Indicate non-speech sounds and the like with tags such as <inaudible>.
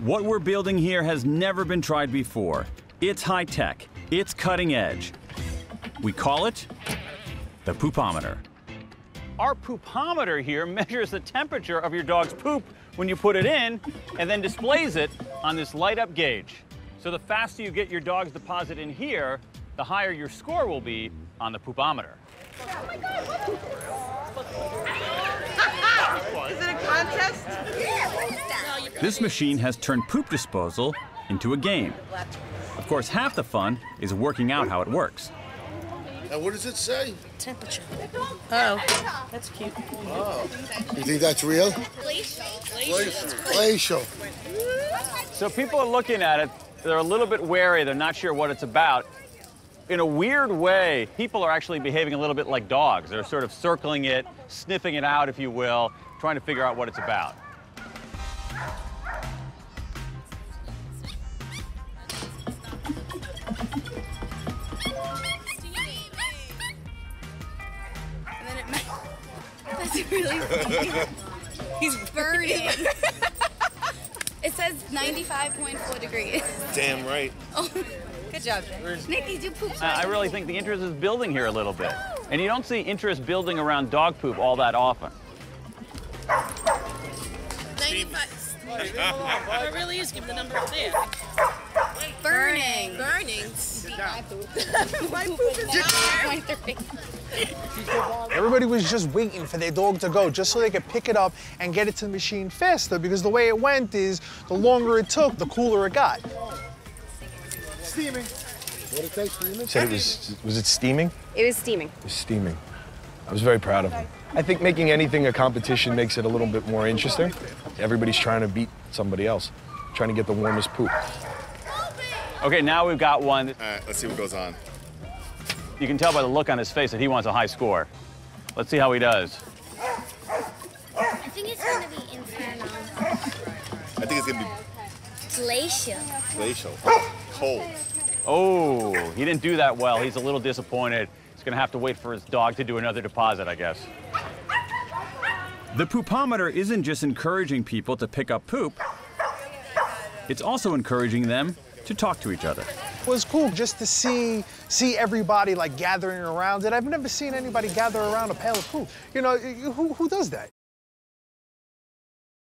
What we're building here has never been tried before. It's high tech, it's cutting edge. We call it the poopometer. Our poopometer here measures the temperature of your dog's poop when you put it in and then displays it on this light up gauge. So the faster you get your dog's deposit in here, the higher your score will be on the poopometer. Oh my God! <laughs> Is it a contest? This machine has turned poop disposal into a game. Of course, half the fun is working out how it works. And what does it say? Temperature. Oh, that's cute. Oh. You think that's real? Glacial. Glacial. So people are looking at it, they're a little bit wary, they're not sure what it's about. In a weird way, people are actually behaving a little bit like dogs. They're sort of circling it, sniffing it out, if you will, trying to figure out what it's about. Ma- That's really funny. <laughs> He's burning. <laughs> it says 95.4 degrees. Damn right. <laughs> Good job, Jay. Nikki, do poop. Uh, I really think the interest is building here a little bit. And you don't see interest building around dog poop all that often. 95. It really is. Give the number up there. burning. Burning. My <laughs> poop is 95.3. <laughs> Everybody was just waiting for their dog to go just so they could pick it up and get it to the machine faster because the way it went is the longer it took, the cooler it got. Steaming. What it takes steaming? Said it was, was it steaming? It was steaming. It was steaming. I was very proud of him. I think making anything a competition makes it a little bit more interesting. Everybody's trying to beat somebody else, trying to get the warmest poop. Okay, now we've got one. All right, let's see what goes on. You can tell by the look on his face that he wants a high score. Let's see how he does. I think it's gonna be inferno. I think it's gonna be Glacial. glacial. Cold. Oh, he didn't do that well. He's a little disappointed. He's gonna have to wait for his dog to do another deposit, I guess. The poopometer isn't just encouraging people to pick up poop, it's also encouraging them to talk to each other. It was cool just to see see everybody like gathering around it. I've never seen anybody gather around a pail of poop. You know, who, who does that?